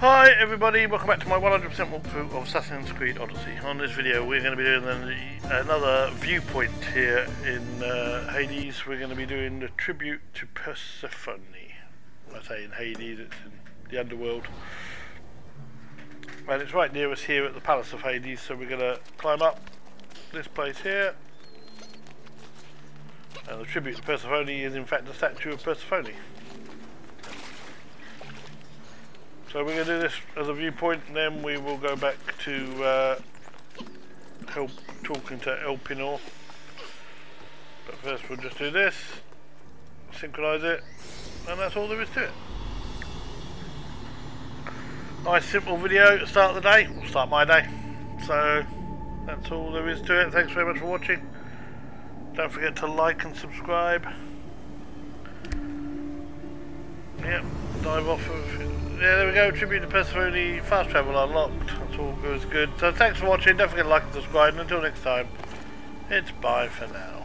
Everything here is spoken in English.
Hi everybody, welcome back to my 100% walkthrough of Assassin's Creed Odyssey. On this video we're going to be doing the, another viewpoint here in uh, Hades. We're going to be doing the tribute to Persephone. I say in Hades, it's in the underworld. And it's right near us here at the Palace of Hades, so we're going to climb up this place here. And the tribute to Persephone is in fact a statue of Persephone. So we're going to do this as a viewpoint and then we will go back to uh, help talking to Elpenor. But first we'll just do this, synchronise it, and that's all there is to it. Nice simple video to start the day, or start my day. So that's all there is to it. Thanks very much for watching. Don't forget to like and subscribe. Dive off of yeah, there we go. Tribute to Persephone, fast travel unlocked. That's all goes good. So thanks for watching. Don't forget to like and subscribe. And until next time, it's bye for now.